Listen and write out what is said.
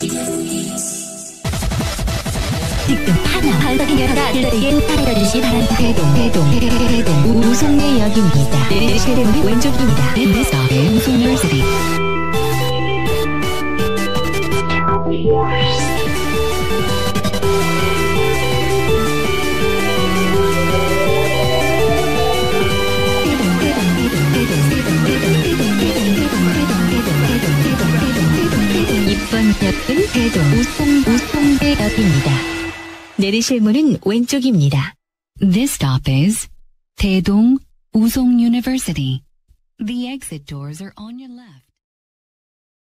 지금 하나 따라주시 해동 우송대역입니다. 내리시는 왼쪽입니다. This stop is University 이 번 역은 대동 우송 우송대역입니다. 내리실 문은 왼쪽입니다. This stop is Taedong Usong University. The exit doors are on your left.